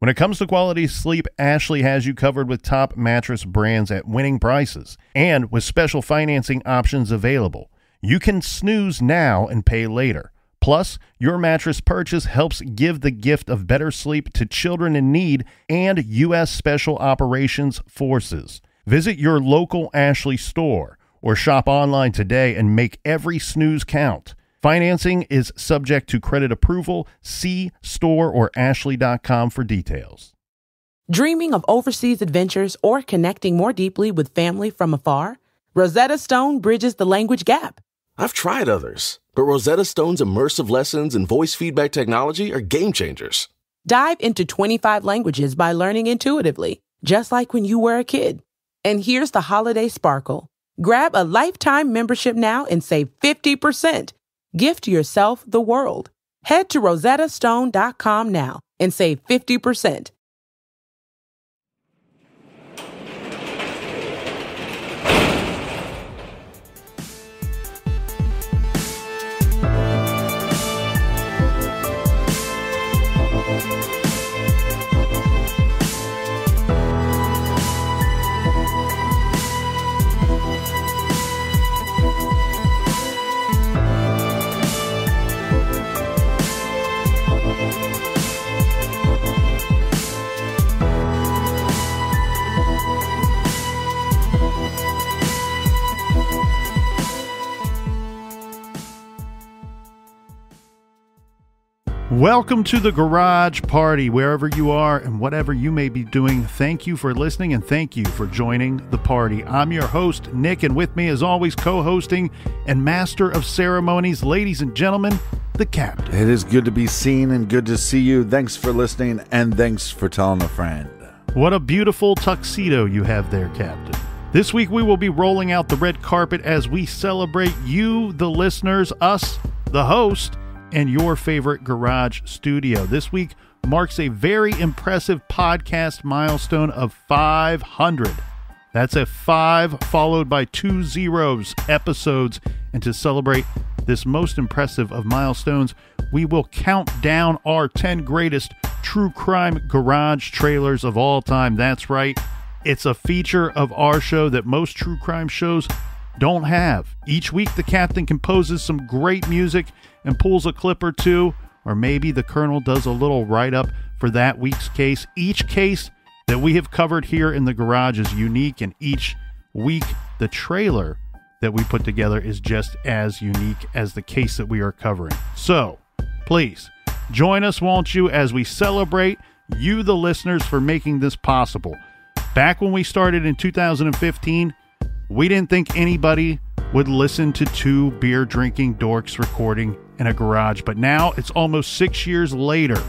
When it comes to quality sleep, Ashley has you covered with top mattress brands at winning prices and with special financing options available. You can snooze now and pay later. Plus, your mattress purchase helps give the gift of better sleep to children in need and U.S. Special Operations Forces. Visit your local Ashley store or shop online today and make every snooze count. Financing is subject to credit approval. See store or ashley.com for details. Dreaming of overseas adventures or connecting more deeply with family from afar? Rosetta Stone bridges the language gap. I've tried others, but Rosetta Stone's immersive lessons and voice feedback technology are game changers. Dive into 25 languages by learning intuitively, just like when you were a kid. And here's the holiday sparkle. Grab a lifetime membership now and save 50%. Gift yourself the world. Head to rosettastone.com now and save 50%. Welcome to the Garage Party, wherever you are and whatever you may be doing. Thank you for listening and thank you for joining the party. I'm your host, Nic, and with me, as always, co hosting and master of ceremonies, ladies and gentlemen, the captain. It is good to be seen and good to see you. Thanks for listening and thanks for telling a friend. What a beautiful tuxedo you have there, Captain. This week, we will be rolling out the red carpet as we celebrate you, the listeners, us, the host and your favorite garage studio. This week marks a very impressive podcast milestone of 500. That's a five followed by two zeros episodes. And to celebrate this most impressive of milestones, we will count down our 10 greatest true crime garage trailers of all time. That's right. It's a feature of our show that most true crime shows don't have. Each week, the captain composes some great music and pulls a clip or two, or maybe the colonel does a little write up for that week's case. Each case that we have covered here in the garage is unique, and each week, the trailer that we put together is just as unique as the case that we are covering. So, please join us, won't you, as we celebrate you, the listeners, for making this possible. Back when we started in 2015, we didn't think anybody would listen to two beer drinking dorks recording in a garage, but now it's almost six years later,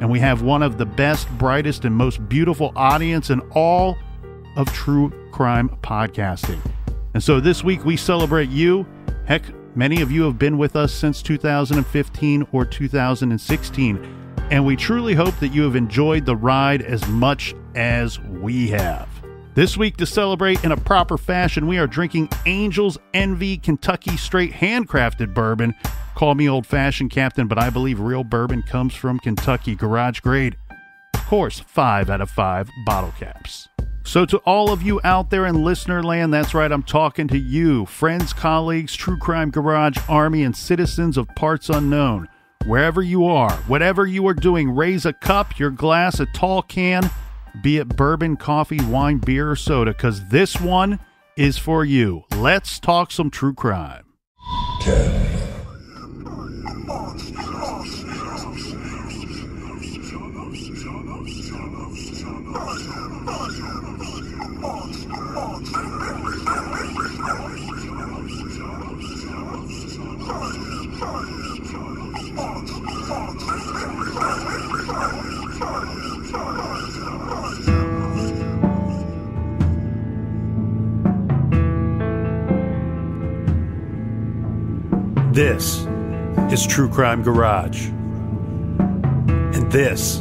and we have one of the best, brightest, and most beautiful audience in all of true crime podcasting. And so this week we celebrate you. Heck, many of you have been with us since 2015 or 2016, and we truly hope that you have enjoyed the ride as much as we have. This week, to celebrate in a proper fashion, we are drinking Angel's Envy Kentucky Straight Handcrafted Bourbon. Call me old fashioned, Captain, but I believe real bourbon comes from Kentucky, garage grade. Of course, five out of five bottle caps. So, to all of you out there in listener land, that's right, I'm talking to you, friends, colleagues, True Crime Garage Army, and citizens of parts unknown. Wherever you are, whatever you are doing, raise a cup, your glass, a tall can be it bourbon, coffee, wine, beer, or soda, because this one is for you. Let's talk some true crime. 10. This is True Crime Garage. And this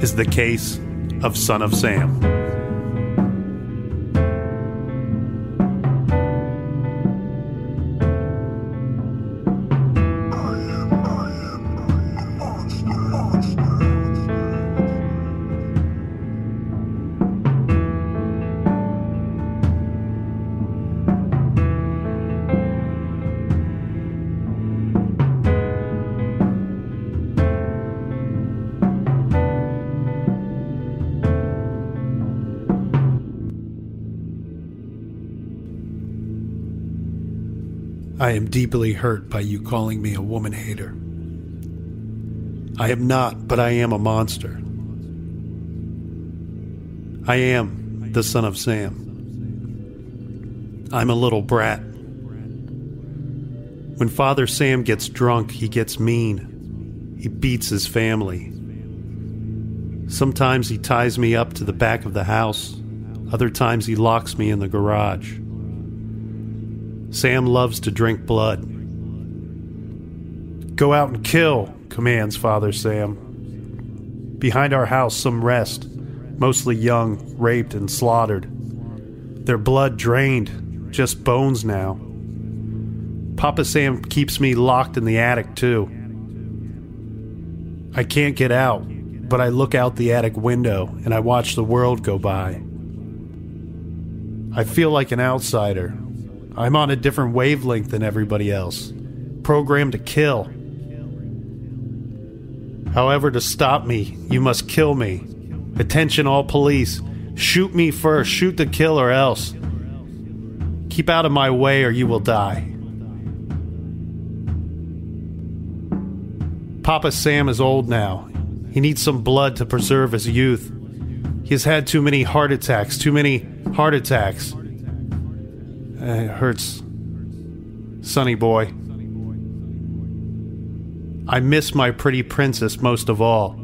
is the case of Son of Sam. I am deeply hurt by you calling me a woman hater. I am not, but I am a monster. I am the son of Sam. I'm a little brat. When Father Sam gets drunk, he gets mean. He beats his family. Sometimes he ties me up to the back of the house. Other times he locks me in the garage. Sam loves to drink blood. Go out and kill, commands Father Sam. Behind our house, some rest, mostly young, raped, and slaughtered. Their blood drained, just bones now. Papa Sam keeps me locked in the attic, too. I can't get out, but I look out the attic window and I watch the world go by. I feel like an outsider. I'm on a different wavelength than everybody else, programmed to kill. However, to stop me, you must kill me. Attention, all police. Shoot me first, shoot the kill or else. Keep out of my way or you will die. Papa Sam is old now. He needs some blood to preserve his youth. He has had too many heart attacks, too many heart attacks. Uh, it hurts. Sonny boy. I miss my pretty princess most of all.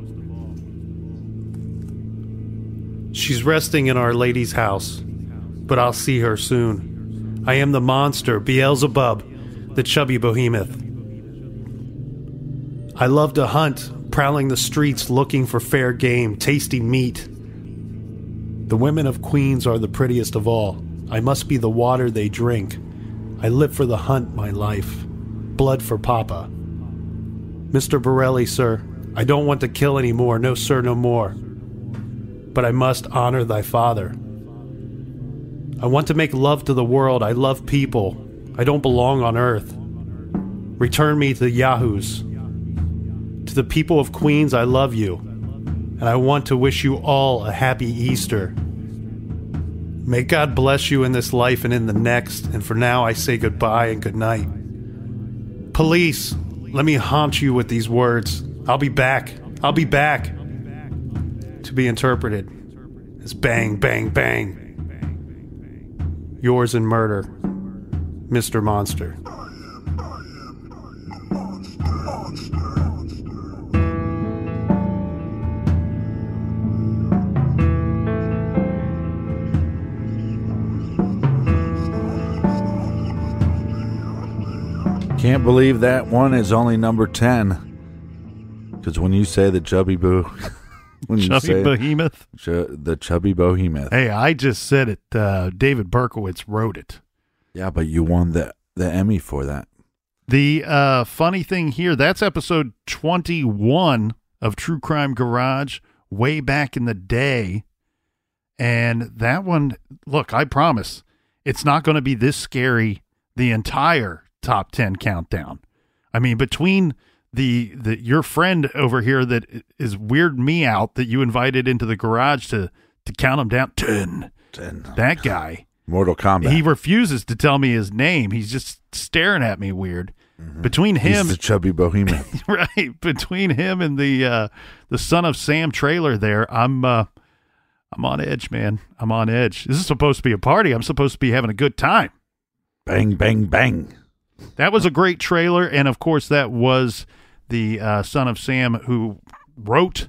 She's resting in Our Lady's house, but I'll see her soon. I am the monster, Beelzebub, the chubby behemoth. I love to hunt, prowling the streets looking for fair game, tasty meat. The women of Queens are the prettiest of all. I must be the water they drink. I live for the hunt, my life. Blood for Papa. Mr. Borrelli, sir, I don't want to kill any more, no, sir, no more. But I must honor thy father. I want to make love to the world. I love people. I don't belong on earth. Return me to the Yahoos. To the people of Queens, I love you. And I want to wish you all a happy Easter. May God bless you in this life and in the next. And for now, I say goodbye and good night. Police, let me haunt you with these words. I'll be back. I'll be back. To be interpreted as bang, bang, bang. Yours in murder, Mr. Monster. Can't believe that one is only number 10. Because when you say the chubby boo, when you Chubby say behemoth. chu- the chubby behemoth, Hey, I just said it. Uh, David Berkowitz wrote it. yeah, but you won the the Emmy for that. The uh, funny thing here, that's episode 21 of True Crime Garage, way back in the day. And that one, look, I promise, it's not going to be this scary the entire top 10 countdown. I mean, between the, the your friend over here that is weird me out that you invited into the garage to to count them down 10 10. that guy Mortal Kombat. he refuses to tell me his name. He's just staring at me weird. Between him, He's him the chubby bohemian, right. Between him and the uh the son of sam trailer there i'm uh i'm on edge man. I'm on edge. This is supposed to be a party. I'm supposed to be having a good time. Bang, bang, bang. That was a great trailer and of course that was the uh son of sam who wrote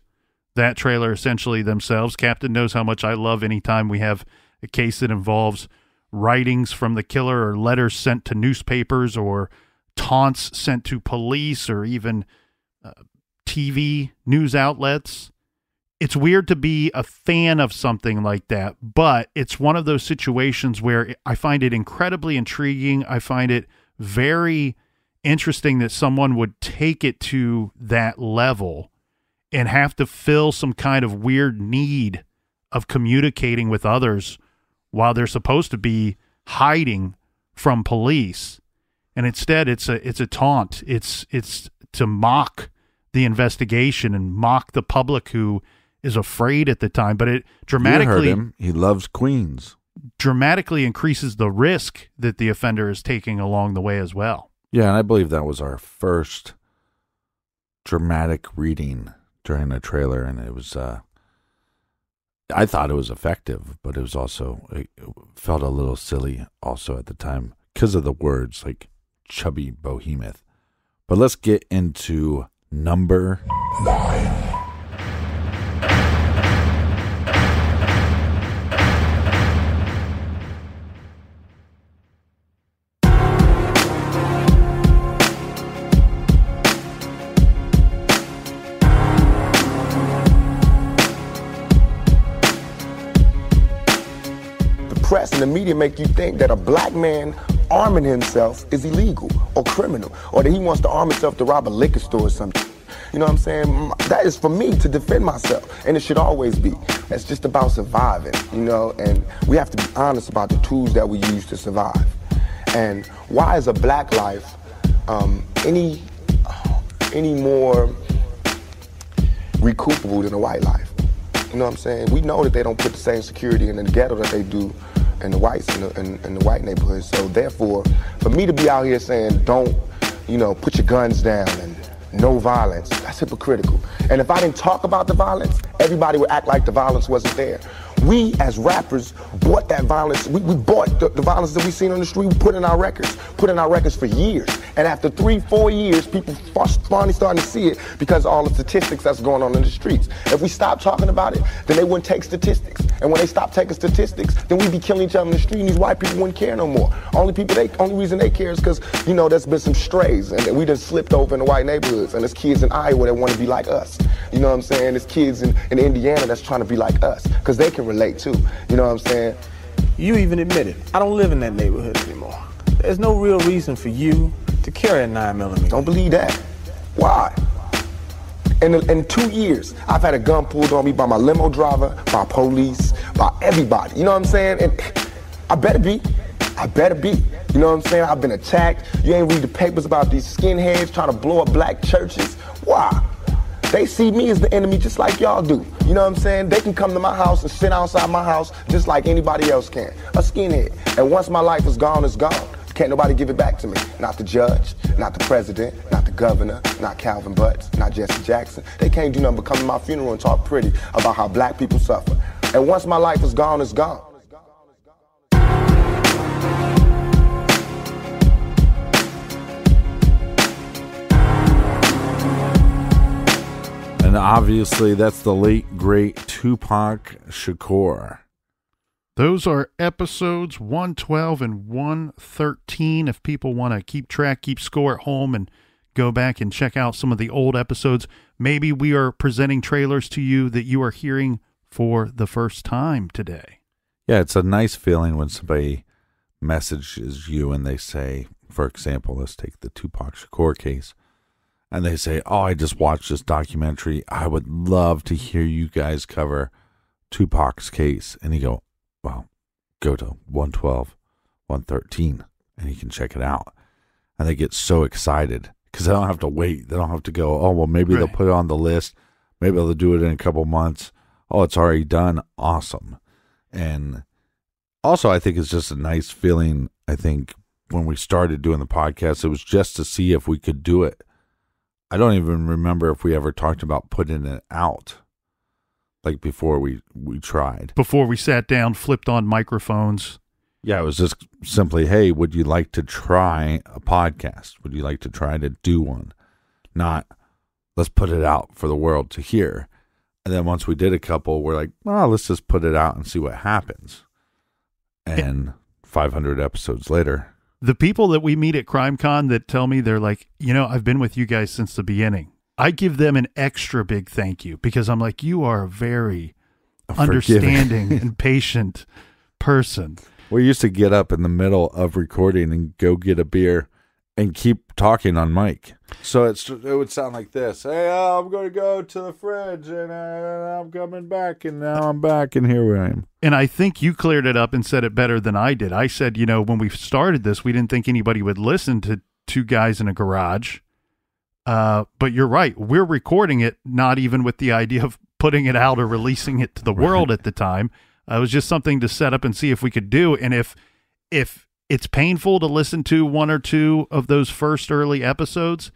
that trailer essentially themselves captain knows how much i love anytime we have a case that involves writings from the killer or letters sent to newspapers or taunts sent to police or even uh, TV news outlets. It's weird to be a fan of something like that, but it's one of those situations where I find it incredibly intriguing. I find it very interesting that someone would take it to that level and have to fill some kind of weird need of communicating with others while they're supposed to be hiding from police and instead it's a it's a taunt it's it's to mock the investigation and mock the public who is afraid at the time but it You heard dramatically him. He loves Queens. Dramatically increases the risk that the offender is taking along the way as well. Yeah, and I believe that was our first dramatic reading during the trailer, and it was. Uh, I thought it was effective, but it was also it felt a little silly also at the time because of the words like chubby behemoth. But let's get into number nine. And the media make you think that a black man arming himself is illegal or criminal, or that he wants to arm himself to rob a liquor store or something. You know what I'm saying? That is for me to defend myself, and it should always be. It's just about surviving, you know, and we have to be honest about the tools that we use to survive. And why is a black life um, any any more recoupable than a white life? You know what I'm saying? We know that they don't put the same security in the ghetto that they do in the whites in the, in, in the white neighborhoods. So therefore, for me to be out here saying don't, you know, put your guns down and no violence, that's hypocritical. And if I didn't talk about the violence, everybody would act like the violence wasn't there. We as rappers bought that violence. We, we bought the, the violence that we seen on the street. We put in our records, put in our records for years. And after three, four years, people finally starting to see it because all the statistics that's going on in the streets. If we stop talking about it, then they wouldn't take statistics. And when they stop taking statistics, then we'd be killing each other in the street, and these white people wouldn't care no more. Only people they, only reason they care is because you know there's been some strays, and we just slipped over in the white neighborhoods. And there's kids in Iowa that want to be like us. You know what I'm saying? There's kids in, in Indiana that's trying to be like us because they can relate too. You know what I'm saying? You even admit it. I don't live in that neighborhood anymore. There's no real reason for you to carry a 9 millimeter. Don't believe that. Why? In, in two years, I've had a gun pulled on me by my limo driver, by police, by everybody. You know what I'm saying? And I better be. I better be. You know what I'm saying? I've been attacked. You ain't read the papers about these skinheads trying to blow up black churches. Why? They see me as the enemy just like y'all do. You know what I'm saying? They can come to my house and sit outside my house just like anybody else can. A skinhead. And once my life is gone, it's gone. Can't nobody give it back to me. Not the judge, not the president, not the governor, not Calvin Butts, not Jesse Jackson. They can't do nothing but come to my funeral and talk pretty about how black people suffer. And once my life is gone, it's gone. And obviously, that's the late, great Tupac Shakur. Those are episodes 112 and 113. If people want to keep track, keep score at home, and go back and check out some of the old episodes, maybe we are presenting trailers to you that you are hearing for the first time today. Yeah, it's a nice feeling when somebody messages you and they say, for example, let's take the Tupac Shakur case, and they say, Oh, I just watched this documentary. I would love to hear you guys cover Tupac's case. And you go, Well, go to 112, 113, and you can check it out. And they get so excited because they don't have to wait. They don't have to go, Oh, well, maybe they'll put it on the list. Maybe they'll do it in a couple months. Oh, it's already done. Awesome. And also i think it's just a nice feeling i think when we started doing the podcast it was just to see if we could do it i don't even remember if we ever talked about putting it out like before we we tried. Before we sat down, flipped on microphones. yeah it was just simply hey would you like to try a podcast? Would you like to try to do one? Not let's put it out for the world to hear. And then once we did a couple we're like well let's just put it out and see what happens. And 500 episodes later. The people that we meet at CrimeCon that tell me they're like, you know, I've been with you guys since the beginning. I give them an extra big thank you because I'm like, you are a very Forgiving. understanding and patient person. We used to get up in the middle of recording and go get a beer and keep talking on mic. So it's it would sound like this: Hey, uh, I'm going to go to the fridge, and uh, I'm coming back, and now I'm back, and here I am. And I think you cleared it up and said it better than I did. I said, you know, when we started this, we didn't think anybody would listen to two guys in a garage. Uh, but you're right. We're recording it not even with the idea of putting it out or releasing it to the world at the time. Uh, it was just something to set up and see if we could do. And if if it's painful to listen to one or two of those first early episodes,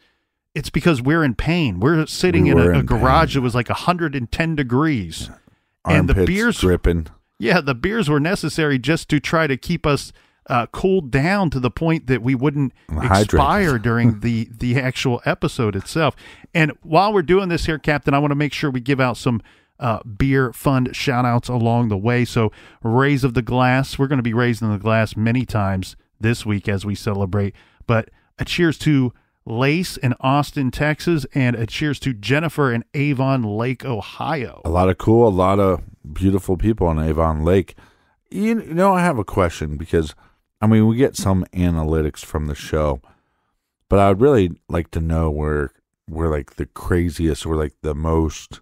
it's because we're in pain. We're sitting We in a, a in garage pain. that was like 110 degrees. and the beers dripping. yeah, the beers were necessary just to try to keep us uh, cooled down to the point that we wouldn't Hydrated. expire during the the actual episode itself. And while we're doing this here, Captain, I want to make sure we give out some uh, beer fund shout outs along the way. So, raise of the glass. We're going to be raising the glass many times this week as we celebrate. But a cheers to Lace in Austin, Texas, and a cheers to Jennifer in Avon Lake, Ohio. A lot of cool, a lot of beautiful people on Avon Lake. You know, I have a question because, I mean, we get some analytics from the show, but I would really like to know where where like the craziest or like the most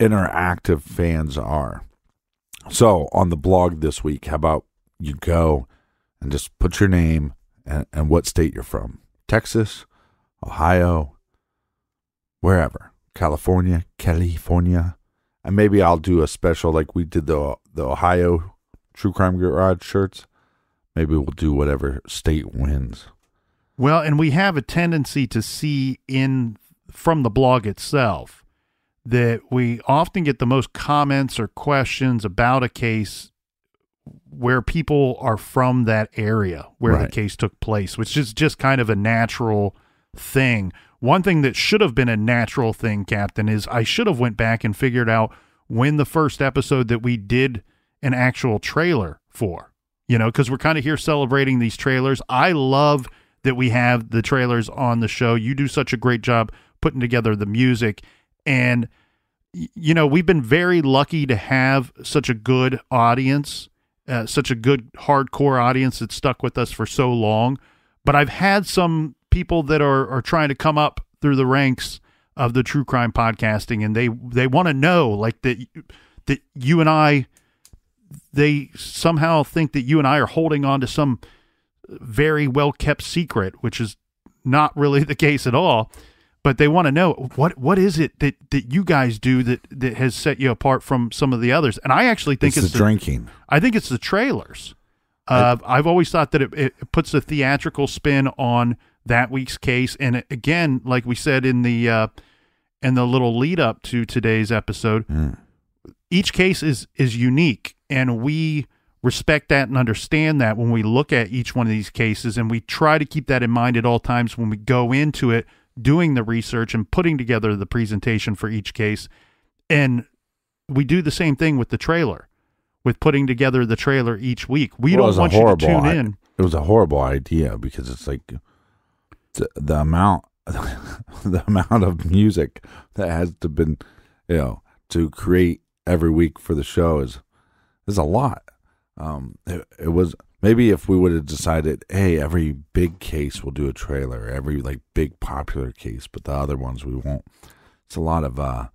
interactive fans are. So on the blog this week, how about you go and just put your name and, and what state you're from? Texas, Ohio, wherever. California, California. And maybe I'll do a special like we did the the Ohio True Crime Garage shirts. Maybe we'll do whatever state wins. Well, and we have a tendency to see in from the blog itself that we often get the most comments or questions about a case where people are from that area where the case took place, which is just kind of a natural thing. One thing that should have been a natural thing, Captain, is I should have went back and figured out when the first episode that we did an actual trailer for. You know, because we're kind of here celebrating these trailers. I love that we have the trailers on the show. You do such a great job putting together the music. And, you know, we've been very lucky to have such a good audience, uh, such a good hardcore audience that stuck with us for so long. But I've had some people that are, are trying to come up through the ranks of the true crime podcasting and they they want to know like that that you and I they somehow think that you and I are holding on to some very well kept secret, which is not really the case at all. But they want to know what what is it that, that you guys do that, that has set you apart from some of the others. And I actually think it's it's, the drinking. I think it's the trailers. Uh, I've always thought that it, it puts a theatrical spin on that week's case, and again, like we said in the uh, in the little lead up to today's episode, each case is is unique, and we respect that and understand that when we look at each one of these cases, and we try to keep that in mind at all times when we go into it, doing the research and putting together the presentation for each case, and we do the same thing with the trailer with putting together the trailer each week. We Well, don't want you to tune i- in. It was a horrible idea because it's like the, the amount, the amount of music that has to been, you know, to create every week for the show is is a lot. Um, it, it was maybe if we would have decided, hey, every big case we'll do a trailer, every like big popular case, but the other ones we won't. It's a lot of uh,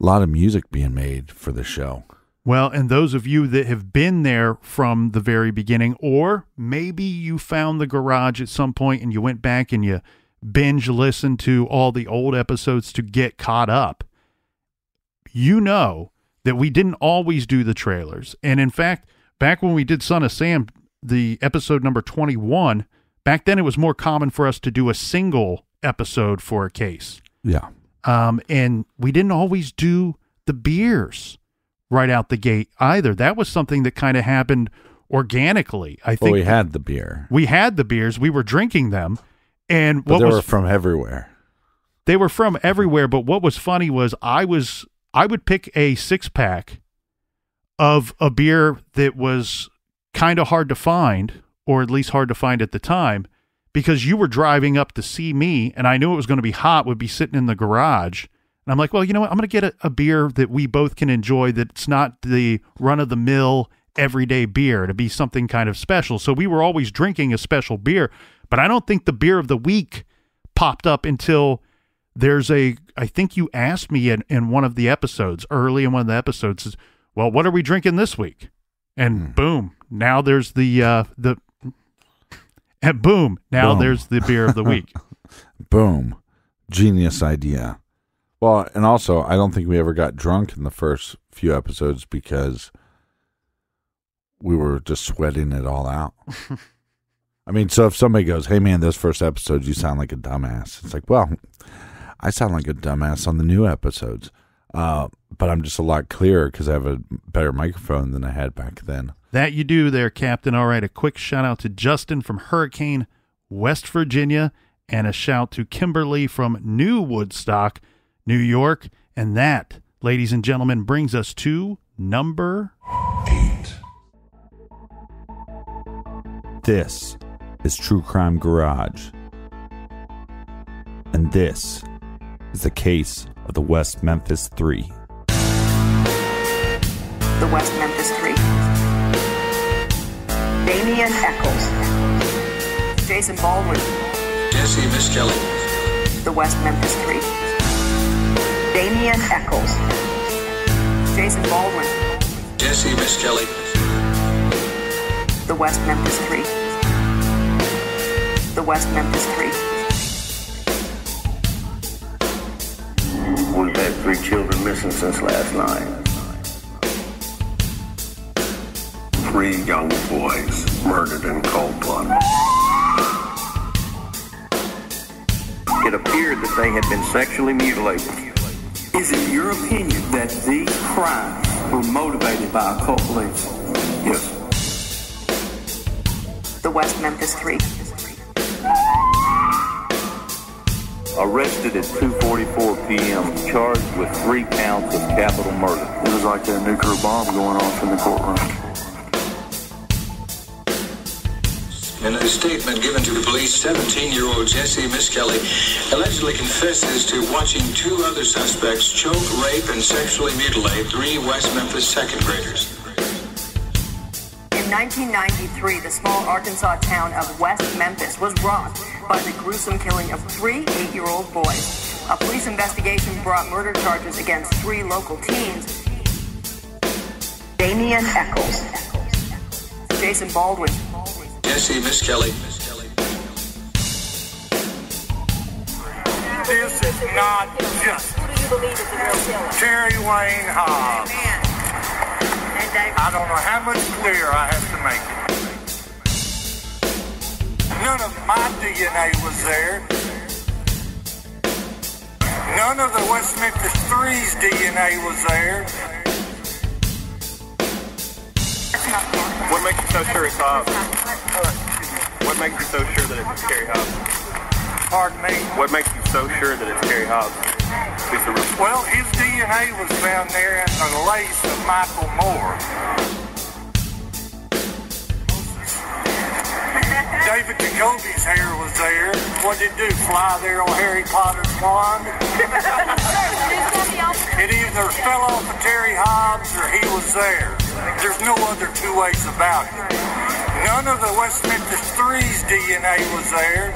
a lot of music being made for the show. Well, and those of you that have been there from the very beginning, or maybe you found the garage at some point and you went back and you binge listened to all the old episodes to get caught up, you know that we didn't always do the trailers. And in fact, back when we did Son of Sam, the episode number 21, back then it was more common for us to do a single episode for a case. Yeah. Um, and we didn't always do the beers right out the gate either. That was something that kind of happened organically. I Well, think we had the beer, we had the beers, we were drinking them, and but what they was were from everywhere. they were from everywhere. But what was funny was I was I would pick a six pack of a beer that was kind of hard to find, or at least hard to find at the time, because you were driving up to see me, and I knew it was going to be hot. Would be sitting in the garage, and I'm like, well, you know what? I'm going to get a, a beer that we both can enjoy. That's not the run of the mill everyday beer to be something kind of special. So we were always drinking a special beer, but I don't think the beer of the week popped up until there's a I think you asked me in, in one of the episodes early in one of the episodes is well what are we drinking this week and boom now there's the uh the and boom now Boom. there's the beer of the week Boom. Genius idea. Well, and also, I don't think we ever got drunk in the first few episodes because we were just sweating it all out. I mean, so if somebody goes, "Hey, man, those first episodes, you sound like a dumbass," it's like, well, I sound like a dumbass on the new episodes, uh, but I'm just a lot clearer because I have a better microphone than I had back then. That you do there, Captain. All right, a quick shout out to Justin from Hurricane, West Virginia, and a shout to Kimberly from New Woodstock, New York. And that, ladies and gentlemen, brings us to number eight. This is True Crime Garage. And this is the case of the West Memphis Three. The West Memphis Three. Damien Echols. Jason Baldwin. Jessie Misskelley. The West Memphis Three. Damien Echols. Jason Baldwin. Jessie Misskelley. The West Memphis Three. The West Memphis Three. Three children missing since last night. Three young boys murdered in cold blood. It appeared that they had been sexually mutilated. Is it your opinion that these crimes were motivated by occult beliefs? Yes. The West Memphis Three. Arrested at 2:44 p.m., charged with three counts of capital murder. It was like a nuclear bomb going off in the courtroom. In a statement given to the police, 17-year-old Jessie Misskelley allegedly confesses to watching two other suspects choke, rape, and sexually mutilate three West Memphis second graders. In 1993, the small Arkansas town of West Memphis was rocked by the gruesome killing of three eight-year-old boys. A police investigation brought murder charges against three local teens. Damien Echols. Jason Baldwin. Jessie Misskelley. This is not just Terry Wayne Hobbs. I don't know how much clearer I have to make it. None of my DNA was there. None of the West Memphis Three's DNA was there. What makes you so sure it's Hobbs? What makes you so sure that it's Terry Hobbs? Pardon me? What makes you so sure that it's Terry Hobbs? Well, his DNA was found there in the lace of Michael Moore. David Jacoby's hair was there. What did it do? Fly there on Harry Potter's wand? it either fell off of Terry Hobbs or he was there. There's no other two ways about it. None of the West Memphis Three's DNA was there.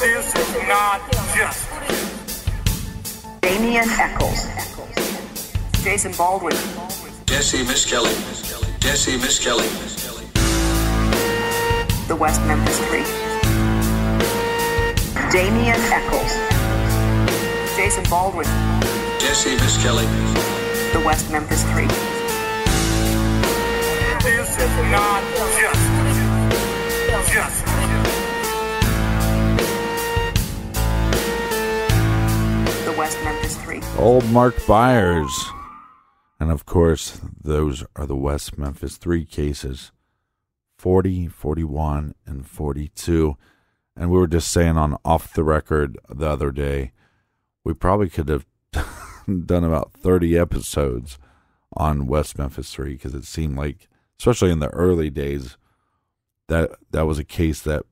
This is not just. Damien Echols. Jason Baldwin. Jessie Misskelley. Jessie Misskelley. The West Memphis Three. Damien Echols. Jason Baldwin. Jessie Misskelley. The West Memphis Three. This is not just. Just. The West Memphis Three. Old Mark Byers. And of course, those are the West Memphis three cases 40, 41, and 42. And we were just saying on off the record the other day, we probably could have done about 30 episodes on West Memphis 3 because it seemed like, especially in the early days, that that was a case that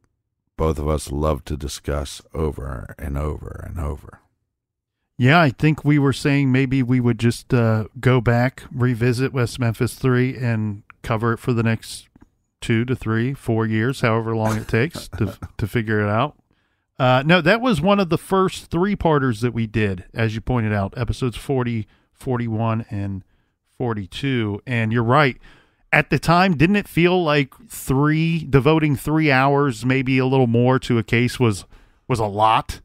both of us loved to discuss over and over and over. Yeah, I think we were saying maybe we would just uh, go back, revisit West Memphis 3, and cover it for the next two to three, four years, however long it takes to, to figure it out. Uh, no, that was one of the first three parters that we did, as you pointed out, episodes 40, 41, and 42. And you're right. At the time, didn't it feel like three, devoting three hours, maybe a little more to a case was was a lot?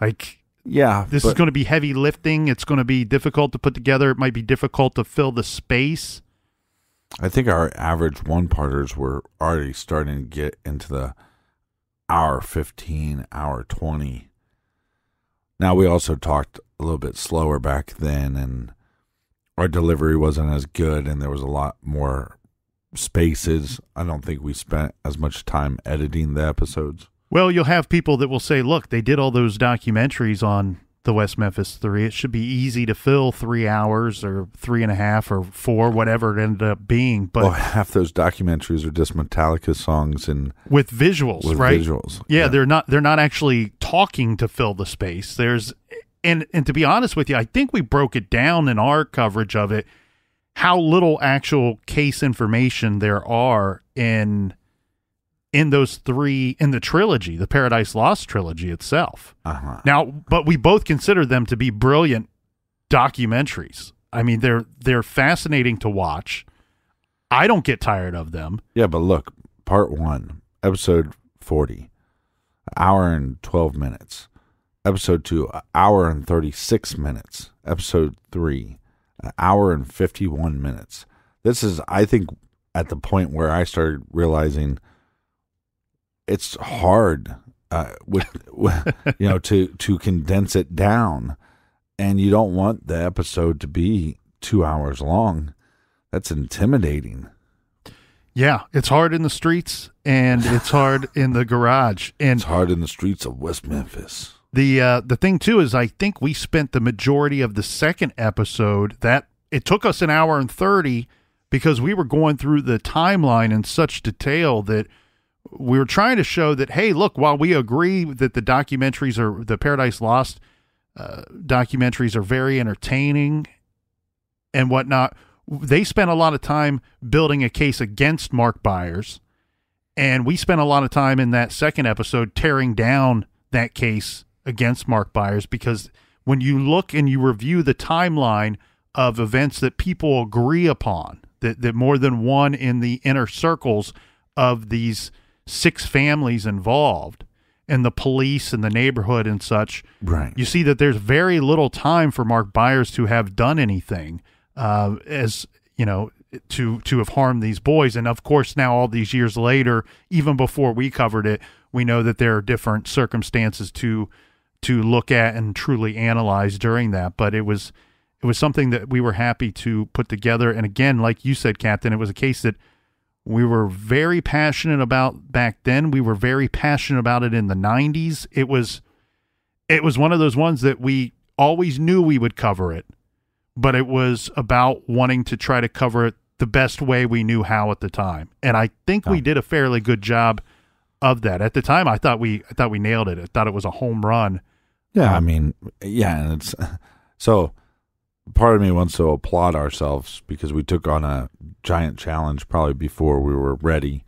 Like, yeah, this is going to be heavy lifting. It's going to be difficult to put together. It might be difficult to fill the space. I think our average one parters were already starting to get into the hour 15, hour 20. Now, we also talked a little bit slower back then, and our delivery wasn't as good, and there was a lot more spaces. I don't think we spent as much time editing the episodes. Well, you'll have people that will say, look, they did all those documentaries on the West Memphis Three. It should be easy to fill three hours or three and a half or four, whatever it ended up being. But well, half those documentaries are just Metallica songs and with visuals, with right? visuals. Yeah, they're not they're not actually talking to fill the space. There's and and to be honest with you, I think we broke it down in our coverage of it how little actual case information there are in in those three in the trilogy, the Paradise Lost trilogy itself. Uh-huh. Now, but we both consider them to be brilliant documentaries. I mean, they're they're fascinating to watch. I don't get tired of them. Yeah, but look, part one, episode 40, hour and 12 minutes. Episode two, hour and 36 minutes. Episode three, an hour and 51 minutes. This is, I think, at the point where I started realizing it's hard uh, with, with you know to to condense it down, and you don't want the episode to be two hours long. That's intimidating. Yeah, it's hard in the streets and it's hard in the garage. And it's hard in the streets of West Memphis. The uh, the thing too is I think we spent the majority of the second episode that it took us an hour and 30 because we were going through the timeline in such detail that we were trying to show that hey, look, while we agree that the documentaries are the Paradise Lost uh, documentaries are very entertaining and whatnot, they spent a lot of time building a case against Mark Byers, and we spent a lot of time in that second episode tearing down that case against Mark Byers because when you look and you review the timeline of events that people agree upon, that, that more than one in the inner circles of these six families involved and the police and the neighborhood and such, right? You see that there's very little time for Mark Byers to have done anything, uh, as you know, to to have harmed these boys. And of course, now all these years later, even before we covered it, we know that there are different circumstances to to look at and truly analyze during that. But it was it was something that we were happy to put together. And again, like you said, Captain, it was a case that we were very passionate about back then. We were very passionate about it in the 90s. It was it was one of those ones that we always knew we would cover it, but it was about wanting to try to cover it the best way we knew how at the time. And I think we did a fairly good job of that. At the time I thought we I thought we nailed it. I thought it was a home run. Yeah, I um, mean, yeah, and it's so part of me wants to applaud ourselves because we took on a giant challenge probably before we were ready.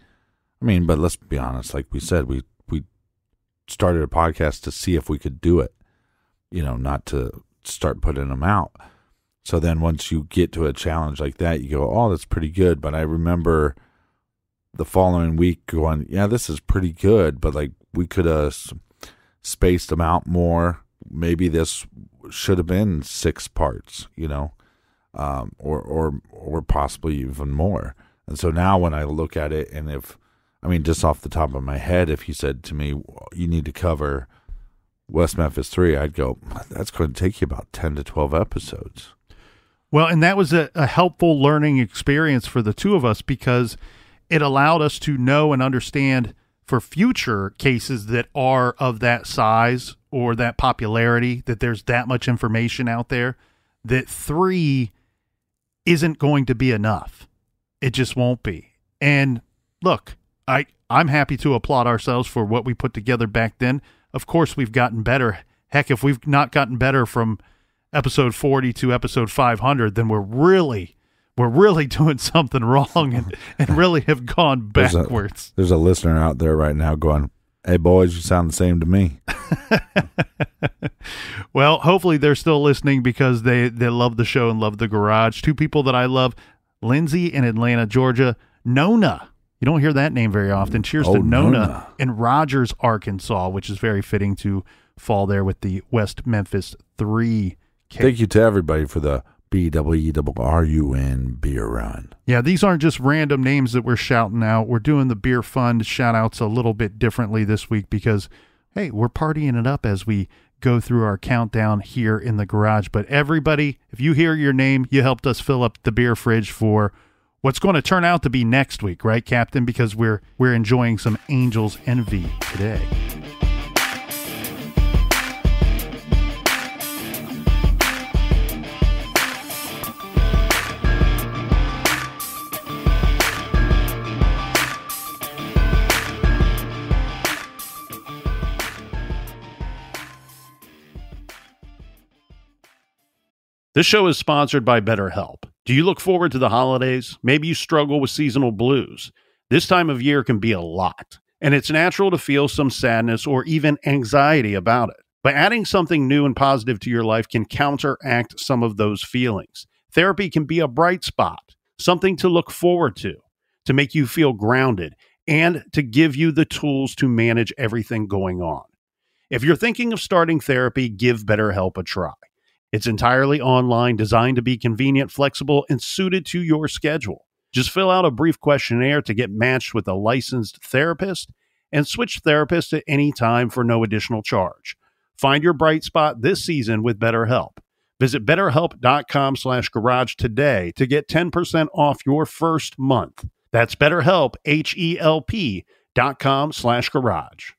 I mean, but let's be honest, like we said, we we started a podcast to see if we could do it. You know, not to start putting them out. So then once you get to a challenge like that, you go, "Oh, that's pretty good." But I remember the following week going, "Yeah, this is pretty good, but like we could have spaced them out more. Maybe this should have been six parts, you know, um, or or or possibly even more. And so now when I look at it, and if I mean just off the top of my head, if you said to me you need to cover West Memphis three, I'd go that's going to take you about ten to twelve episodes. Well, and that was a, a helpful learning experience for the two of us because it allowed us to know and understand for future cases that are of that size or that popularity that there's that much information out there that three isn't going to be enough. It just won't be. And look i i'm happy to applaud ourselves for what we put together back then. Of course we've gotten better. Heck if we've not gotten better from episode 40 to episode 500 then we're really we're really doing something wrong and, and really have gone backwards. There's a, there's a listener out there right now going, "Hey boys, you sound the same to me." well, hopefully they're still listening because they they love the show and love the garage. Two people that I love, Lindsay in Atlanta, Georgia, Nona. You don't hear that name very often. Cheers Oh, to Nona, Nona. in Rogers, Arkansas, which is very fitting to fall there with the West Memphis 3 case. Thank you to everybody for the B W R U N beer run. Yeah, these aren't just random names that we're shouting out. We're doing the beer fund shout outs a little bit differently this week because, hey, we're partying it up as we go through our countdown here in the garage. But everybody, if you hear your name, you helped us fill up the beer fridge for what's going to turn out to be next week, right, Captain? Because we're we're enjoying some Angel's Envy today. This show is sponsored by BetterHelp. Do you look forward to the holidays? Maybe you struggle with seasonal blues. This time of year can be a lot, and it's natural to feel some sadness or even anxiety about it. But adding something new and positive to your life can counteract some of those feelings. Therapy can be a bright spot, something to look forward to, to make you feel grounded, and to give you the tools to manage everything going on. If you're thinking of starting therapy, give BetterHelp a try. It's entirely online, designed to be convenient, flexible, and suited to your schedule. Just fill out a brief questionnaire to get matched with a licensed therapist and switch therapists at any time for no additional charge. Find your bright spot this season with BetterHelp. Visit betterhelp.com slash garage today to get 10% off your first month. That's betterhelp, H-E-L-P dot com slash garage.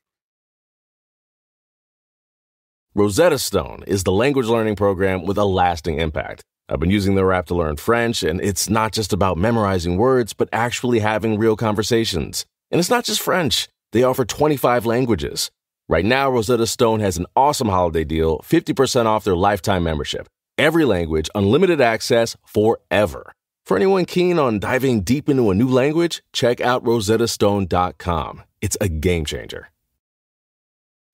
Rosetta Stone is the language learning program with a lasting impact. I've been using their app to learn French, and it's not just about memorizing words, but actually having real conversations. And it's not just French, they offer 25 languages. Right now, Rosetta Stone has an awesome holiday deal 50% off their lifetime membership. Every language, unlimited access forever. For anyone keen on diving deep into a new language, check out rosettastone.com. It's a game changer.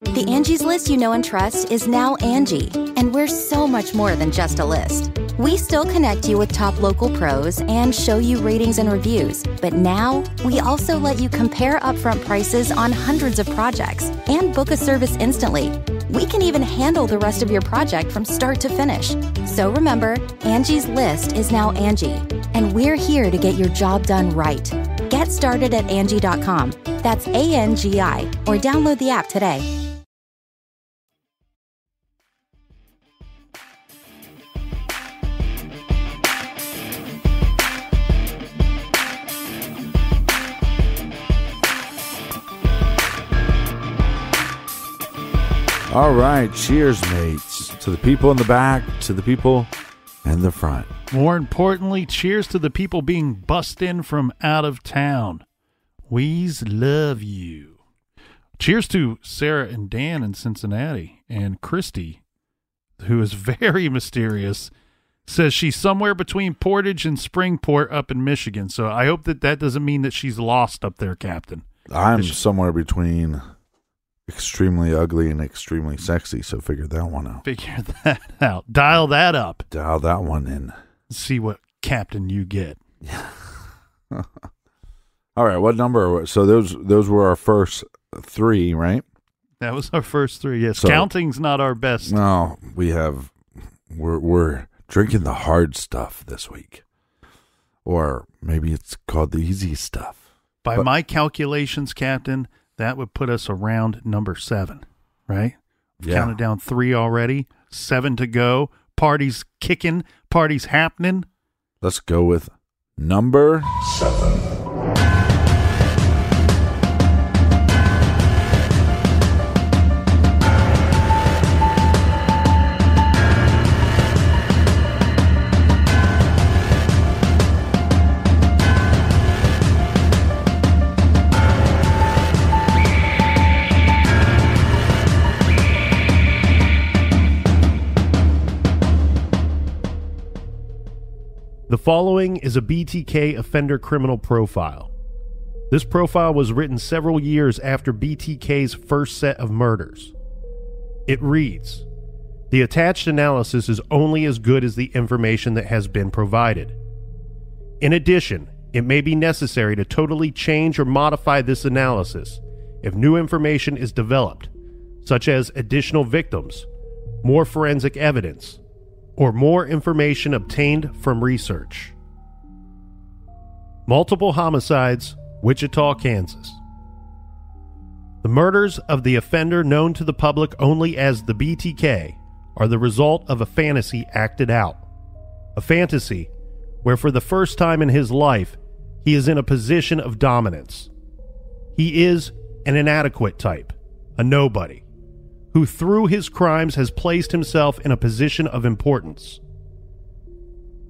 The Angie's list you know and trust is now Angie, and we're so much more than just a list. We still connect you with top local pros and show you ratings and reviews, but now we also let you compare upfront prices on hundreds of projects and book a service instantly. We can even handle the rest of your project from start to finish. So remember, Angie's list is now Angie, and we're here to get your job done right. Get started at Angie.com. That's A N G I, or download the app today. All right, cheers, mates. To the people in the back, to the people in the front. More importantly, cheers to the people being bussed in from out of town. We's love you. Cheers to Sarah and Dan in Cincinnati and Christy, who is very mysterious, says she's somewhere between Portage and Springport up in Michigan. So I hope that that doesn't mean that she's lost up there, Captain. I'm somewhere between extremely ugly and extremely sexy, so figure that one out. Figure that out. Dial that up. Dial that one in. See what Captain you get. All right, what number? So those those were our first three, right? That was our first three. Yes, So- counting's not our best. No, we have we're we're drinking the hard stuff this week, or maybe it's called the easy stuff. By But- my calculations, Captain, that would put us around number seven, right? We've Yeah. counted down three already, seven to go. Party's kicking, party's happening. Let's go with number seven. Following is a BTK offender criminal profile. This profile was written several years after BTK's first set of murders. It reads The attached analysis is only as good as the information that has been provided. In addition, it may be necessary to totally change or modify this analysis if new information is developed, such as additional victims, more forensic evidence, or more information obtained from research. Multiple homicides, Wichita, Kansas. The murders of the offender known to the public only as the BTK are the result of a fantasy acted out. A fantasy where, for the first time in his life, he is in a position of dominance. He is an inadequate type, a nobody, who through his crimes has placed himself in a position of importance.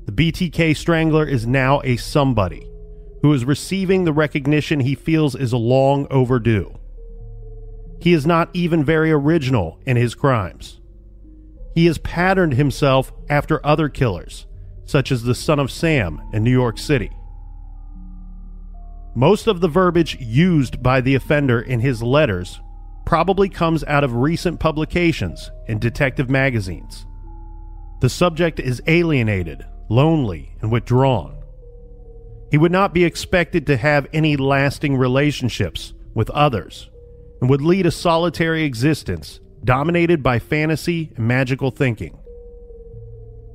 The BTK Strangler is now a somebody who is receiving the recognition he feels is long overdue. He is not even very original in his crimes. He has patterned himself after other killers, such as the Son of Sam in New York City. Most of the verbiage used by the offender in his letters probably comes out of recent publications in detective magazines. The subject is alienated, lonely, and withdrawn. He would not be expected to have any lasting relationships with others and would lead a solitary existence dominated by fantasy and magical thinking.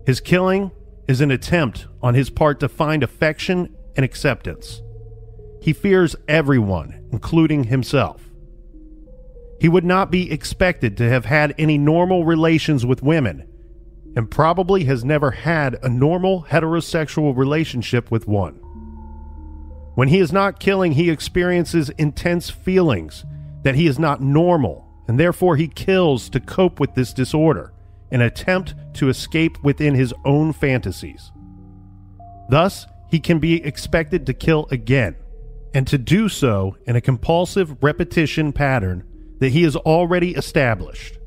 His killing is an attempt on his part to find affection and acceptance. He fears everyone, including himself. He would not be expected to have had any normal relations with women, and probably has never had a normal heterosexual relationship with one. When he is not killing, he experiences intense feelings that he is not normal, and therefore he kills to cope with this disorder, an attempt to escape within his own fantasies. Thus, he can be expected to kill again, and to do so in a compulsive repetition pattern that he has already established.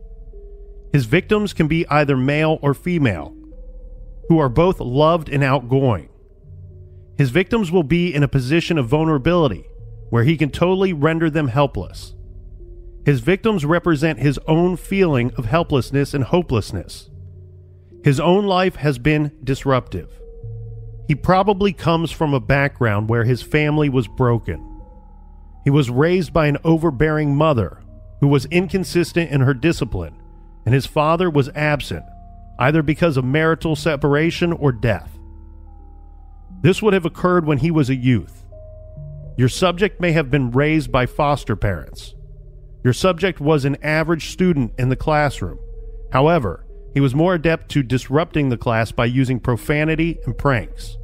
His victims can be either male or female, who are both loved and outgoing. His victims will be in a position of vulnerability where he can totally render them helpless. His victims represent his own feeling of helplessness and hopelessness. His own life has been disruptive. He probably comes from a background where his family was broken. He was raised by an overbearing mother who was inconsistent in her discipline, and his father was absent, either because of marital separation or death. This would have occurred when he was a youth. Your subject may have been raised by foster parents. Your subject was an average student in the classroom. However, he was more adept to disrupting the class by using profanity and pranks.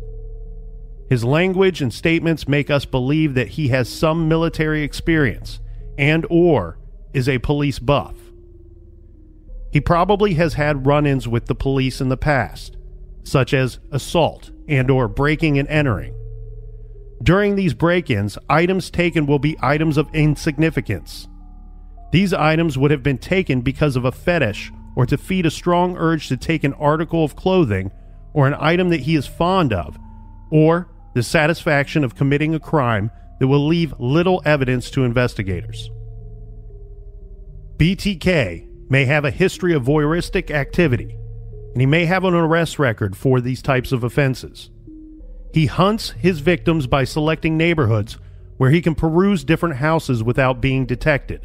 His language and statements make us believe that he has some military experience and or is a police buff. He probably has had run-ins with the police in the past, such as assault and or breaking and entering. During these break-ins, items taken will be items of insignificance these items would have been taken because of a fetish or to feed a strong urge to take an article of clothing or an item that he is fond of, or the satisfaction of committing a crime that will leave little evidence to investigators. BTK may have a history of voyeuristic activity, and he may have an arrest record for these types of offenses. He hunts his victims by selecting neighborhoods where he can peruse different houses without being detected.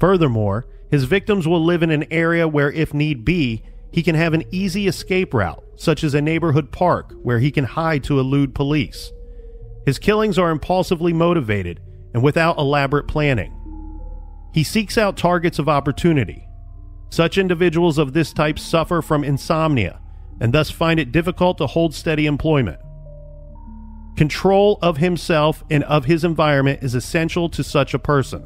Furthermore, his victims will live in an area where, if need be, he can have an easy escape route, such as a neighborhood park where he can hide to elude police. His killings are impulsively motivated and without elaborate planning. He seeks out targets of opportunity. Such individuals of this type suffer from insomnia and thus find it difficult to hold steady employment. Control of himself and of his environment is essential to such a person.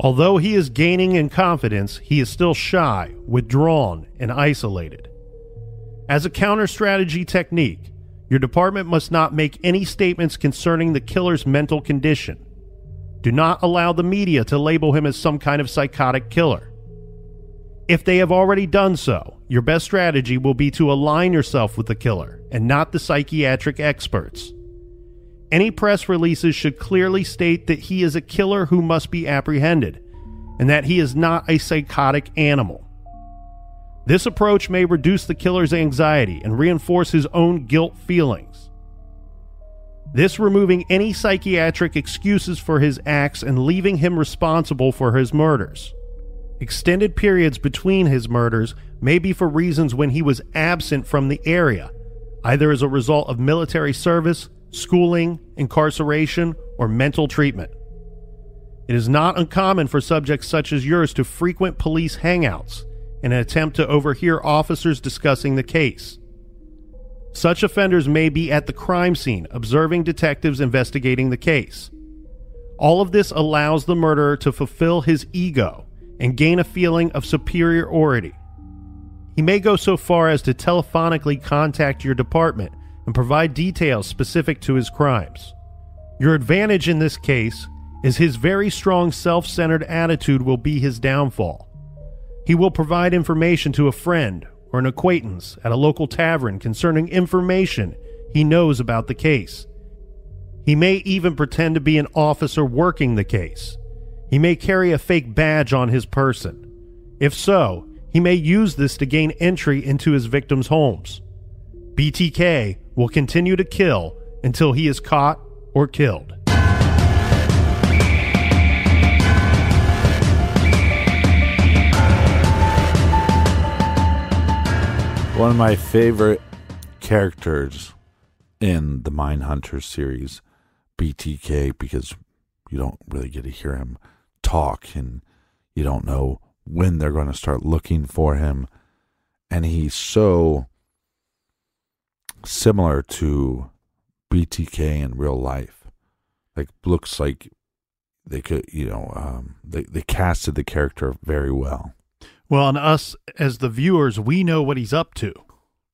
Although he is gaining in confidence, he is still shy, withdrawn, and isolated. As a counter strategy technique, your department must not make any statements concerning the killer's mental condition. Do not allow the media to label him as some kind of psychotic killer. If they have already done so, your best strategy will be to align yourself with the killer and not the psychiatric experts. Any press releases should clearly state that he is a killer who must be apprehended, and that he is not a psychotic animal. This approach may reduce the killer's anxiety and reinforce his own guilt feelings. This removing any psychiatric excuses for his acts and leaving him responsible for his murders. Extended periods between his murders may be for reasons when he was absent from the area, either as a result of military service, schooling, incarceration, or mental treatment. It is not uncommon for subjects such as yours to frequent police hangouts in an attempt to overhear officers discussing the case. Such offenders may be at the crime scene, observing detectives investigating the case. All of this allows the murderer to fulfill his ego and gain a feeling of superiority. He may go so far as to telephonically contact your department and provide details specific to his crimes. Your advantage in this case is his very strong self centered attitude will be his downfall. He will provide information to a friend or an acquaintance at a local tavern concerning information he knows about the case. He may even pretend to be an officer working the case. He may carry a fake badge on his person. If so, he may use this to gain entry into his victims' homes. BTK will continue to kill until he is caught or killed. One of my favorite characters in the Mindhunter series, BTK, because you don't really get to hear him talk and you don't know when they're going to start looking for him. And he's so similar to BTK in real life. Like, looks like they could, you know, um, they, they casted the character very well. Well, and us as the viewers, we know what he's up to.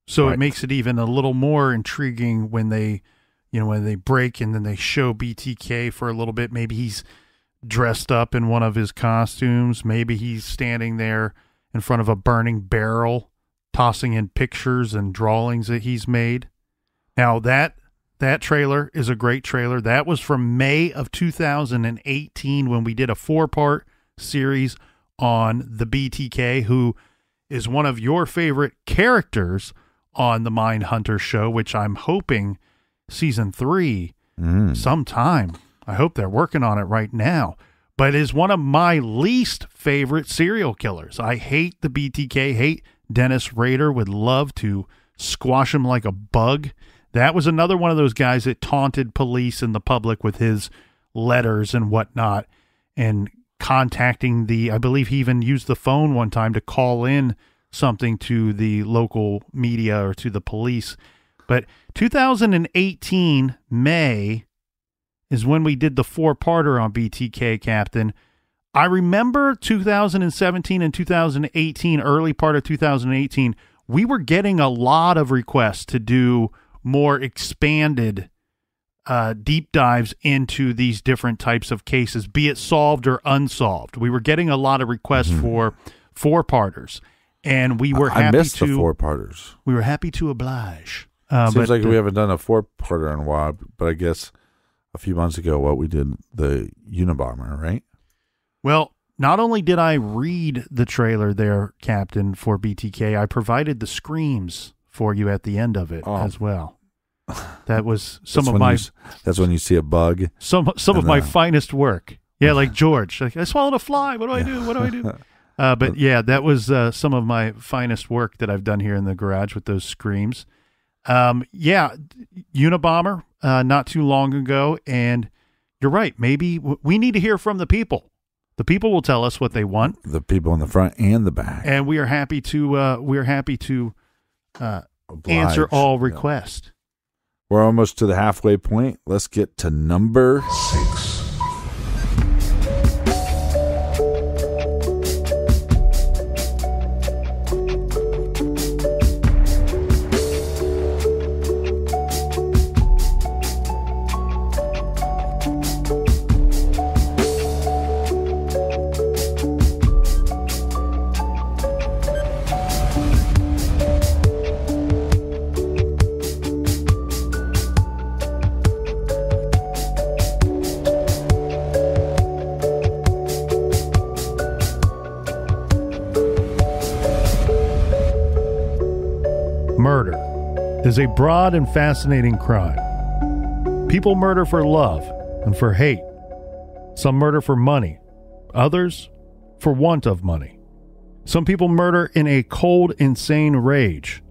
So Right. it makes it even a little more intriguing when they, you know, when they break and then they show BTK for a little bit. Maybe he's dressed up in one of his costumes. Maybe he's standing there in front of a burning barrel, tossing in pictures and drawings that he's made. Now that that trailer is a great trailer. That was from May of 2018 when we did a four-part series on the BTK, who is one of your favorite characters on the Mindhunter show, which I'm hoping season three Mm. sometime. I hope they're working on it right now. But is one of my least favorite serial killers. I hate the BTK, hate Dennis Rader, would love to squash him like a bug. That was another one of those guys that taunted police and the public with his letters and whatnot and contacting the I believe he even used the phone one time to call in something to the local media or to the police. But 2018 May is when we did the four-parter on BTK Captain. I remember 2017 and 2018, early part of 2018, we were getting a lot of requests to do more expanded uh, deep dives into these different types of cases, be it solved or unsolved. We were getting a lot of requests for four parters, and we were Mm-hmm. I missed to the four parters. we were happy to oblige. Uh, Seems like the- we haven't done a four parter in a while, but I guess a few months ago, what we did the Unabomber, right? Well, not only did I read the trailer there, Captain, for BTK, I provided the screams for you at the end of it Oh. as well. That was some of my you that's when you see a bug. some some of and, my uh, finest work. Yeah, like George. Like I swallowed a fly. What do I do? What do I do? Uh, but yeah, that was uh, some of my finest work that I've done here in the garage with those screams. Um, yeah, Unabomber, uh, not too long ago, and you're right. Maybe w- we need to hear from the people. The people will tell us what they want, The people in the front and the back. and we are happy to uh, we are happy to uh, answer all Yeah. We're almost to the halfway point. Let's get to number six. Is a broad and fascinating crime. People murder for love and for hate. Some murder for money, others for want of money. Some people murder in a cold, insane rage.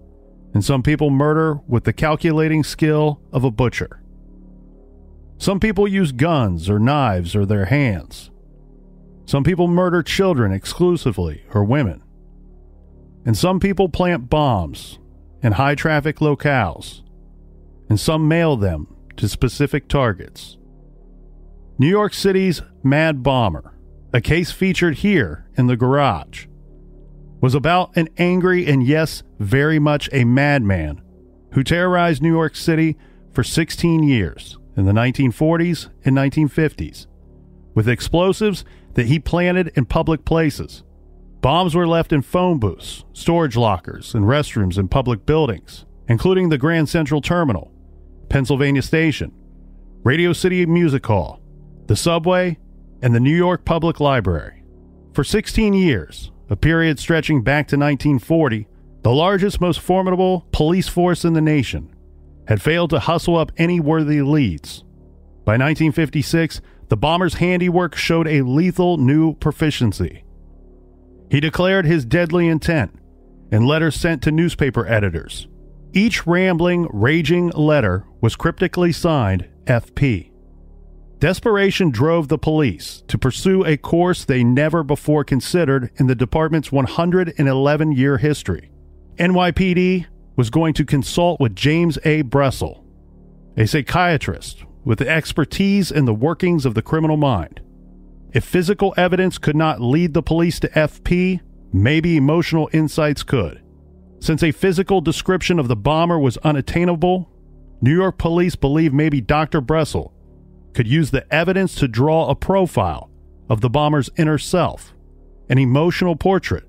And some people murder with the calculating skill of a butcher. Some people use guns or knives or their hands. Some people murder children exclusively or women. And some people plant bombs in high traffic locales. And some mail them to specific targets. New York City's Mad Bomber, a case featured here in the garage, was about an angry and, yes, very much a madman who terrorized New York City for 16 years in the 1940s and 1950s with explosives that he planted in public places. Bombs were left in phone booths, storage lockers, and restrooms in public buildings, including the Grand Central Terminal, Pennsylvania Station, Radio City Music Hall, the subway, and the New York Public Library. For 16 years, a period stretching back to 1940, the largest, most formidable police force in the nation had failed to hustle up any worthy leads. By 1956, the bomber's handiwork showed a lethal new proficiency. He declared his deadly intent in letters sent to newspaper editors. Each rambling, raging letter was cryptically signed FP. Desperation drove the police to pursue a course they never before considered in the department's 111 year history. NYPD was going to consult with James A. Brussel, a psychiatrist with expertise in the workings of the criminal mind. If physical evidence could not lead the police to FP, maybe emotional insights could. Since a physical description of the bomber was unattainable, New York police believed maybe Dr. Brussel could use the evidence to draw a profile of the bomber's inner self, an emotional portrait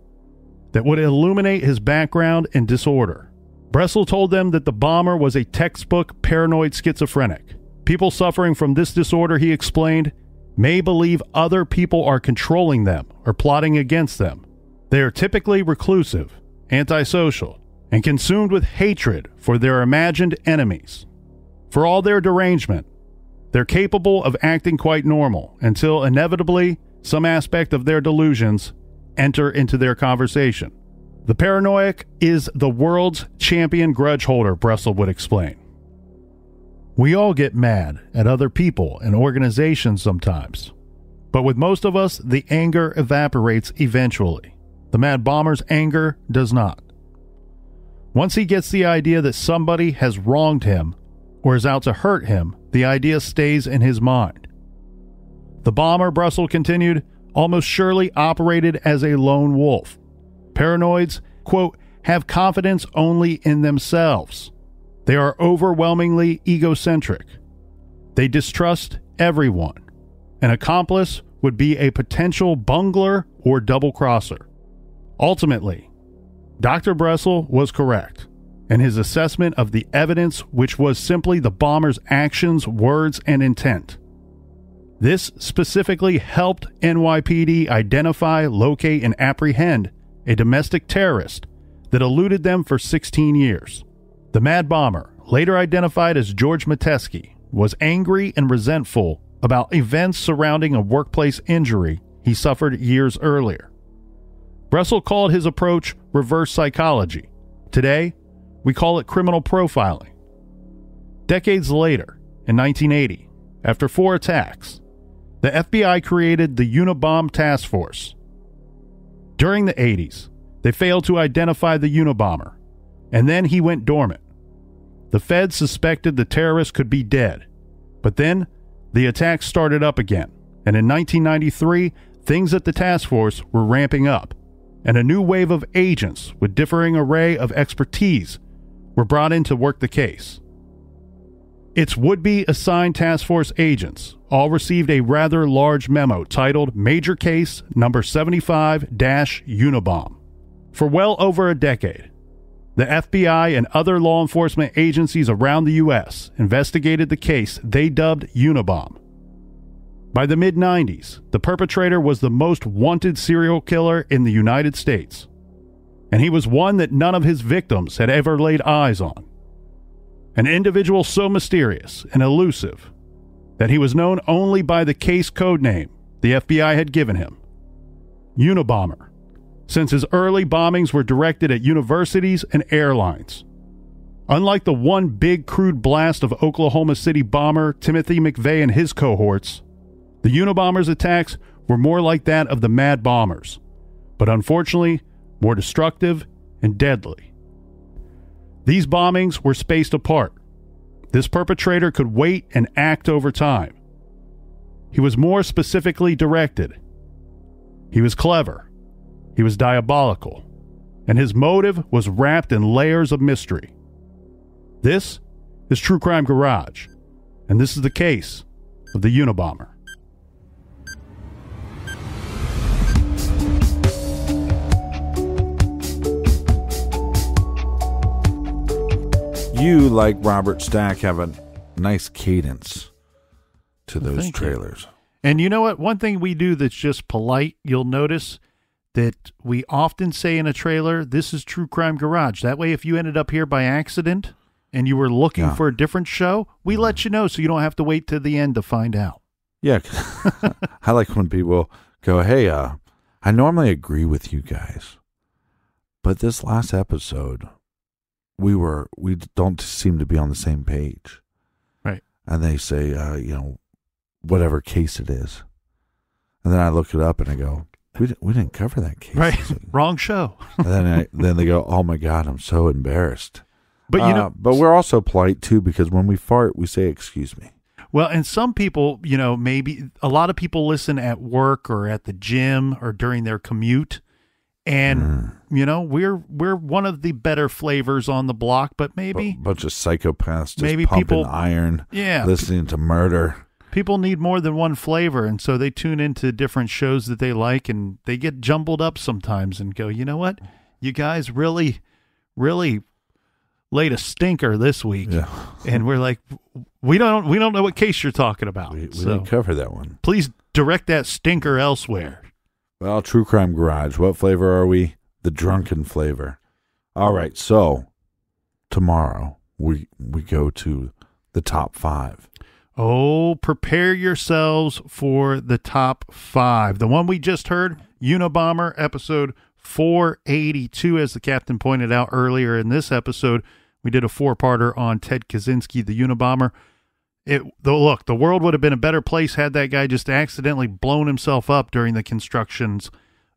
that would illuminate his background and disorder. Brussel told them that the bomber was a textbook paranoid schizophrenic. People suffering from this disorder, he explained, may believe other people are controlling them or plotting against them. They are typically reclusive, antisocial, and consumed with hatred for their imagined enemies. For all their derangement, they're capable of acting quite normal until inevitably some aspect of their delusions enter into their conversation. The paranoiac is the world's champion grudge holder, Brussel would explain. We all get mad at other people and organizations sometimes. But with most of us, the anger evaporates eventually. The Mad Bomber's anger does not. Once he gets the idea that somebody has wronged him or is out to hurt him, the idea stays in his mind. The bomber, Brussel continued, almost surely operated as a lone wolf. Paranoids, quote, have confidence only in themselves. They are overwhelmingly egocentric. They distrust everyone. An accomplice would be a potential bungler or double crosser. Ultimately, Dr. Brussel was correct and his assessment of the evidence, which was simply the bomber's actions, words, and intent. This specifically helped NYPD identify, locate, and apprehend a domestic terrorist that eluded them for 16 years. The Mad Bomber, later identified as George Metesky, was angry and resentful about events surrounding a workplace injury he suffered years earlier. Brussel called his approach reverse psychology. Today, we call it criminal profiling. Decades later, in 1980, after four attacks, the FBI created the Unabomb Task Force. During the 80s, they failed to identify the Unabomber, and then he went dormant. The feds suspected the terrorist could be dead, but then the attacks started up again, and in 1993, things at the task force were ramping up, and a new wave of agents with differing array of expertise were brought in to work the case. Its would be assigned task force agents all received a rather large memo titled Major Case Number 75 Unabomb. For well over a decade, the FBI and other law enforcement agencies around the U.S. investigated the case they dubbed Unabomb. By the mid 90s, the perpetrator was the most wanted serial killer in the United States and he was one that none of his victims had ever laid eyes on. An individual so mysterious and elusive that he was known only by the case code name the FBI had given him Unabomber, since his early bombings were directed at universities and airlines. Unlike the one big crude blast of Oklahoma City bomber Timothy McVeigh and his cohorts, the Unabomber's attacks were more like that of the Mad Bombers, but unfortunately more destructive and deadly. These bombings were spaced apart. This perpetrator could wait and act over time. He was more specifically directed. He was clever. He was diabolical. And his motive was wrapped in layers of mystery. This is True Crime Garage, and this is the case of the Unabomber. You, like Robert Stack, have a nice cadence to those thank you. trailers. And you know what? One thing we do that's just polite, you'll notice that we often say in a trailer, this is True Crime Garage. That way, if you ended up here by accident and you were looking Yeah. for a different show, we let you know so you don't have to wait to the end to find out. Yeah, I like when people go, "Hey, uh, I normally agree with you guys, but this last episode, we were we don't seem to be on the same page." Right. And they say, uh, you know, whatever case it is, and then I look it up and I go, "We didn't, we didn't cover that case." Right. Wrong show. and then I, then they go, "Oh my god, I'm so embarrassed." But you Uh, know- but we're also polite too because when we fart, we say, "Excuse me." Well, and some people, you know, maybe a lot of people listen at work or at the gym or during their commute. And Mm. you know, we're we're one of the better flavors on the block, but maybe a bunch of psychopaths just Maybe pumping people- iron, Yeah. listening to murder. People need more than one flavor and so they tune into different shows that they like and they get jumbled up sometimes and go, "You know what? You guys really really laid a stinker this week." Yeah. And we're like, "We don't we don't know what case you're talking about." We, we so didn't cover that one. please direct that stinker elsewhere. Well, True Crime Garage. What flavor are we? The drunken flavor. All right. So tomorrow we we go to the top five. Oh, prepare yourselves for the top five. The one we just heard, Unabomber, episode 482, as the captain pointed out earlier in this episode. We did a four parter on Ted Kaczynski, the Unabomber. It though look, the world would have been a better place had that guy just accidentally blown himself up during the constructions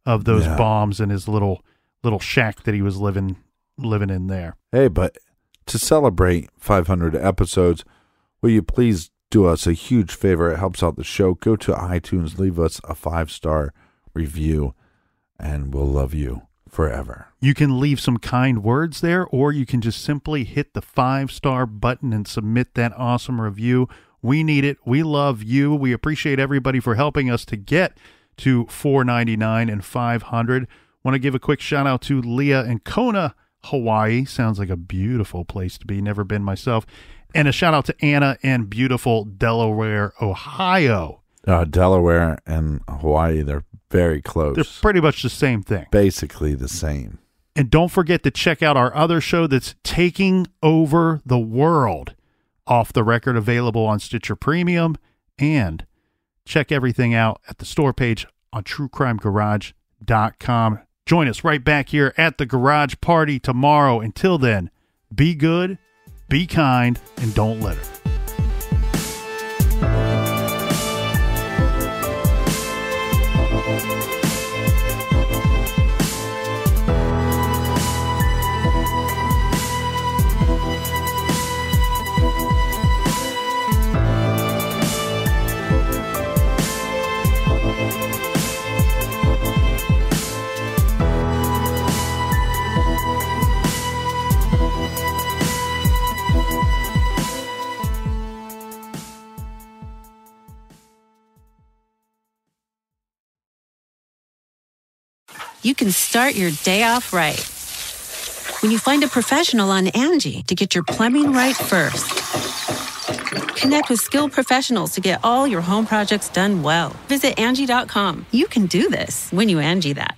of those Yeah. bombs in his little little shack that he was living living in there. Hey, but to celebrate 500 episodes, will you please do us a huge favor? It helps out the show. Go to iTunes, leave us a five star review, and we'll love you forever. You can leave some kind words there, or you can just simply hit the five star button and submit that awesome review. We need it. We love you. We appreciate everybody for helping us to get to 499 and 500. Want to give a quick shout out to Leah and Kona, Hawaii. Sounds like a beautiful place to be. Never been myself. And a shout out to Anna in beautiful Delaware, Ohio. Uh, Delaware and Hawaii, they're very close. They're pretty much the same thing. basically the same. And don't forget to check out our other show that's taking over the world. Off the record, available on Stitcher Premium. And check everything out at the store page on truecrimegarage.com. Join us right back here at the garage party tomorrow. Until then, be good, be kind, and don't litter. You can start your day off right. When you find a professional on Angie to get your plumbing right first. Connect with skilled professionals to get all your home projects done well. Visit Angie.com. You can do this when you Angie that.